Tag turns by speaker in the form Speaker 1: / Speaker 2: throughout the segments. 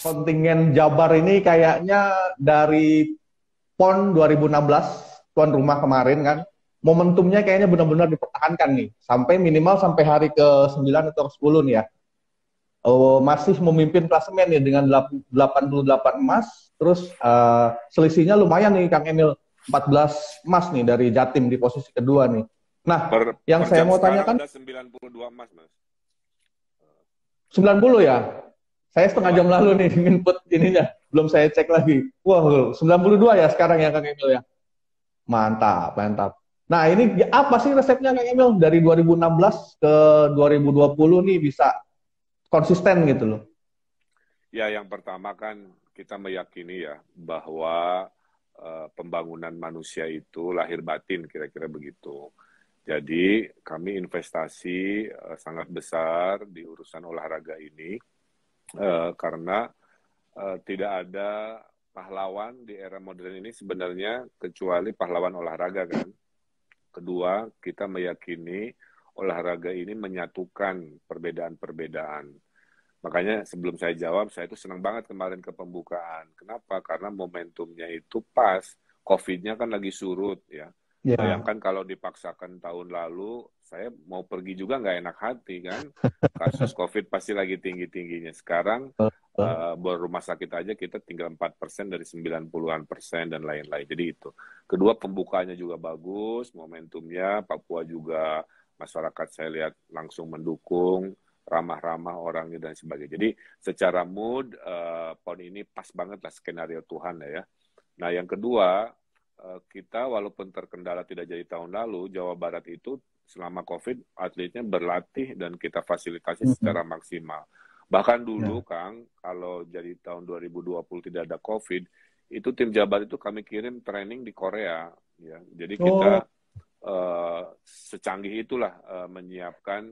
Speaker 1: kontingen Jabar ini kayaknya dari PON 2016 tuan rumah kemarin kan momentumnya kayaknya benar-benar dipertahankan nih sampai minimal sampai hari ke 9 atau ke 10 nih ya. Oh, masih memimpin klasemen ya dengan 88 emas. Terus uh, selisihnya lumayan nih Kang Emil 14 emas nih dari Jatim di posisi kedua nih. Nah, per, yang per saya mau tanyakan 92 emas, Mas. 90 ya? Saya setengah jam lalu nih input ininya, belum saya cek lagi. Wah, 92 ya sekarang ya Kang Emil ya. Mantap, mantap. Nah, ini apa sih resepnya Kang Emil dari 2016 ke 2020 nih bisa konsisten gitu loh?
Speaker 2: Ya, yang pertama kan kita meyakini ya bahwa uh, pembangunan manusia itu lahir batin kira-kira begitu. Jadi kami investasi uh, sangat besar di urusan olahraga ini uh, karena uh, tidak ada pahlawan di era modern ini sebenarnya kecuali pahlawan olahraga kan Kedua, kita meyakini olahraga ini menyatukan perbedaan-perbedaan. Makanya sebelum saya jawab, saya itu senang banget kemarin ke pembukaan. Kenapa? Karena momentumnya itu pas. COVID-nya kan lagi surut ya. Yeah. Bayangkan kalau dipaksakan tahun lalu, saya mau pergi juga nggak enak hati kan. Kasus COVID pasti lagi tinggi-tingginya. Sekarang uh, rumah sakit aja kita tinggal 4 persen dari 90-an persen dan lain-lain. Jadi itu. Kedua pembukaannya juga bagus, momentumnya Papua juga masyarakat saya lihat langsung mendukung ramah-ramah orangnya dan sebagainya. Jadi secara mood uh, PON ini pas banget lah skenario Tuhan ya. Nah yang kedua Eh, kita walaupun terkendala tidak jadi tahun lalu, Jawa Barat itu selama COVID atletnya berlatih dan kita fasilitasi mm -hmm. secara maksimal. Bahkan dulu, yeah. Kang, kalau jadi tahun 2020 tidak ada COVID, itu tim Jabar itu kami kirim training di Korea, ya. Jadi oh. kita uh, secanggih itulah uh, menyiapkan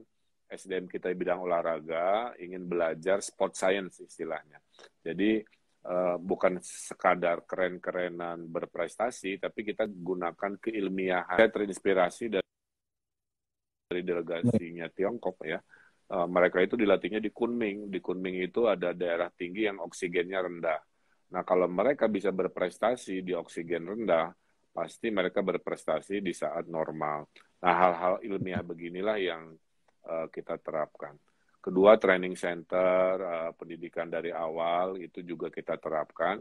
Speaker 2: SDM kita di bidang olahraga, ingin belajar sport science istilahnya. Jadi uh, bukan sekadar keren-kerenan berprestasi, tapi kita gunakan keilmiahan. Saya terinspirasi dari, dari delegasinya Tiongkok ya. Uh, mereka itu dilatihnya di Kunming. Di Kunming itu ada daerah tinggi yang oksigennya rendah. Nah, kalau mereka bisa berprestasi di oksigen rendah, pasti mereka berprestasi di saat normal. Nah, hal-hal ilmiah beginilah yang uh, kita terapkan. Kedua, training center, uh, pendidikan dari awal itu juga kita terapkan.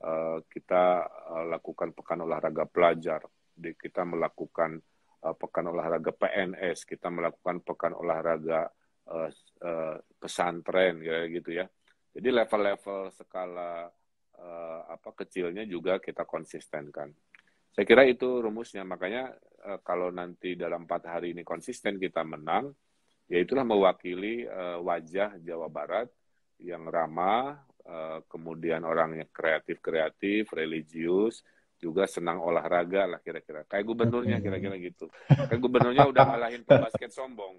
Speaker 2: Uh, kita uh, lakukan pekan olahraga pelajar, di, kita melakukan uh, pekan olahraga PNS, kita melakukan pekan olahraga uh, uh, pesantren, ya gitu ya. Jadi level-level skala uh, apa kecilnya juga kita konsistenkan. Saya kira itu rumusnya. Makanya uh, kalau nanti dalam empat hari ini konsisten kita menang, ya itulah mewakili uh, wajah Jawa Barat yang ramah, uh, kemudian orangnya kreatif-kreatif, religius, juga senang olahraga lah kira-kira. Kayak gubernurnya kira-kira gitu. Kayak gubernurnya udah ngalahin pembasket sombong.